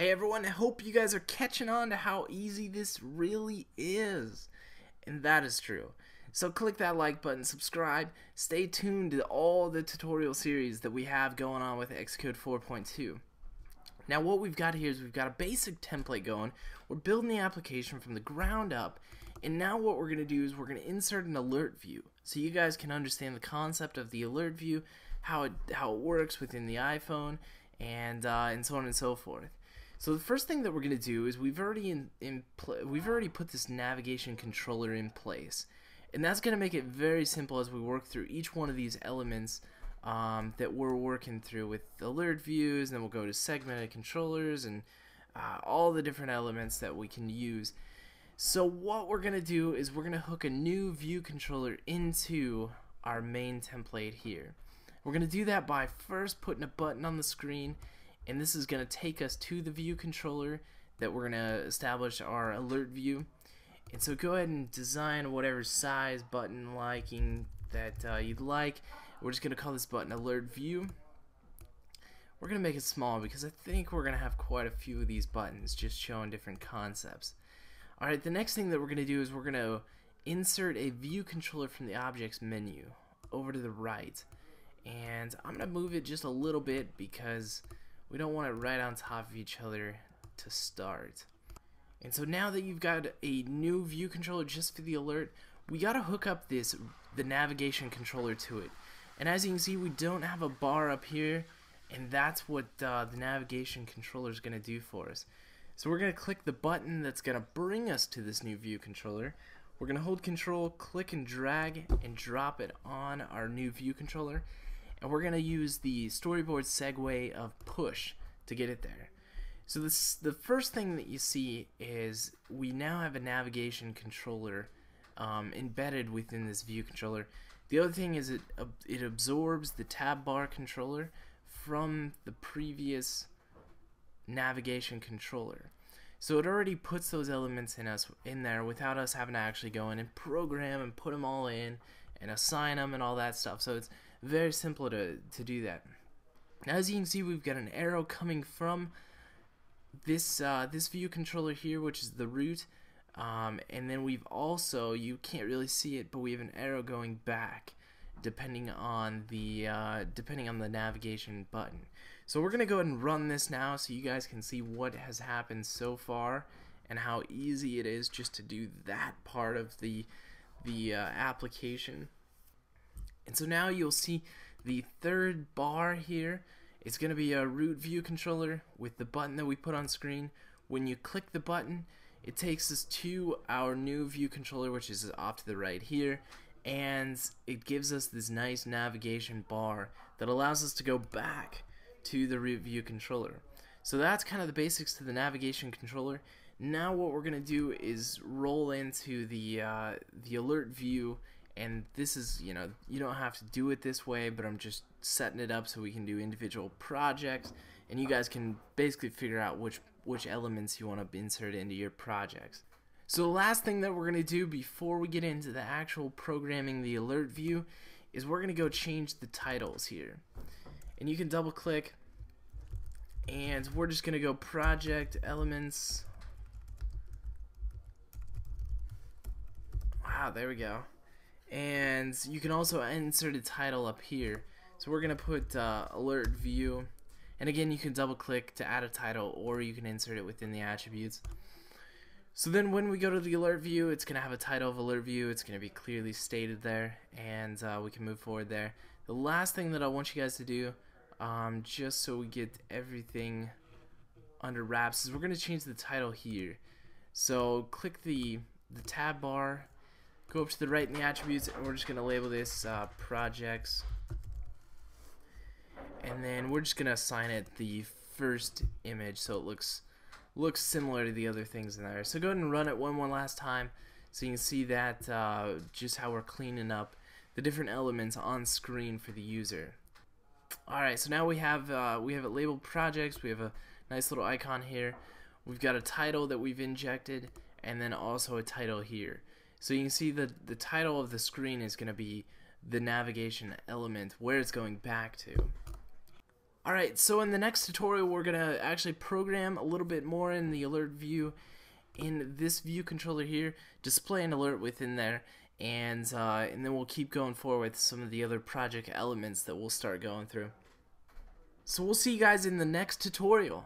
Hey everyone, I hope you guys are catching on to how easy this really is. And that is true. So click that like button, subscribe, stay tuned to all the tutorial series that we have going on with Xcode 4.2. Now what we've got here is we've got a basic template going. We're building the application from the ground up. And now what we're going to do is we're going to insert an alert view. So you guys can understand the concept of the alert view, how it, how it works within the iPhone, and, uh, and so on and so forth. So the first thing that we're going to do is we've already in, in we've already put this navigation controller in place. And that's going to make it very simple as we work through each one of these elements um, that we're working through with alert views, and then we'll go to segmented controllers and uh, all the different elements that we can use. So what we're going to do is we're going to hook a new view controller into our main template here. We're going to do that by first putting a button on the screen and this is going to take us to the view controller that we're going to establish our alert view. And so go ahead and design whatever size button liking that uh, you'd like. We're just going to call this button alert view. We're going to make it small because I think we're going to have quite a few of these buttons just showing different concepts. Alright the next thing that we're going to do is we're going to insert a view controller from the objects menu over to the right. And I'm going to move it just a little bit because we don't want it right on top of each other to start. And so now that you've got a new view controller just for the alert, we got to hook up this the navigation controller to it. And as you can see, we don't have a bar up here, and that's what uh, the navigation controller is going to do for us. So we're going to click the button that's going to bring us to this new view controller. We're going to hold control, click and drag, and drop it on our new view controller and we're going to use the storyboard segue of push to get it there. So this the first thing that you see is we now have a navigation controller um, embedded within this view controller. The other thing is it it absorbs the tab bar controller from the previous navigation controller. So it already puts those elements in us in there without us having to actually go in and program and put them all in and assign them and all that stuff. So it's very simple to, to do that. Now, as you can see, we've got an arrow coming from this uh, this view controller here, which is the root, um, and then we've also you can't really see it, but we have an arrow going back, depending on the uh, depending on the navigation button. So we're gonna go ahead and run this now, so you guys can see what has happened so far and how easy it is just to do that part of the the uh, application. And so now you'll see the third bar here is going to be a root view controller with the button that we put on screen. When you click the button, it takes us to our new view controller, which is off to the right here. And it gives us this nice navigation bar that allows us to go back to the root view controller. So that's kind of the basics to the navigation controller. Now what we're going to do is roll into the, uh, the alert view and this is you know you don't have to do it this way but I'm just setting it up so we can do individual projects and you guys can basically figure out which which elements you want to insert into your projects. So the last thing that we're going to do before we get into the actual programming the alert view is we're going to go change the titles here. And you can double click and we're just going to go project elements. Wow there we go and you can also insert a title up here. So we're gonna put uh, alert view. And again you can double click to add a title or you can insert it within the attributes. So then when we go to the alert view it's gonna have a title of alert view. It's gonna be clearly stated there. And uh, we can move forward there. The last thing that I want you guys to do um, just so we get everything under wraps is we're gonna change the title here. So click the the tab bar go up to the right in the attributes and we're just going to label this uh, projects. And then we're just going to assign it the first image so it looks looks similar to the other things in there. So go ahead and run it one one last time so you can see that uh, just how we're cleaning up the different elements on screen for the user. Alright so now we have uh, we have it labeled projects we have a nice little icon here. We've got a title that we've injected and then also a title here so you can see that the title of the screen is going to be the navigation element, where it's going back to. Alright, so in the next tutorial we're going to actually program a little bit more in the alert view in this view controller here, display an alert within there, and, uh, and then we'll keep going forward with some of the other project elements that we'll start going through. So we'll see you guys in the next tutorial.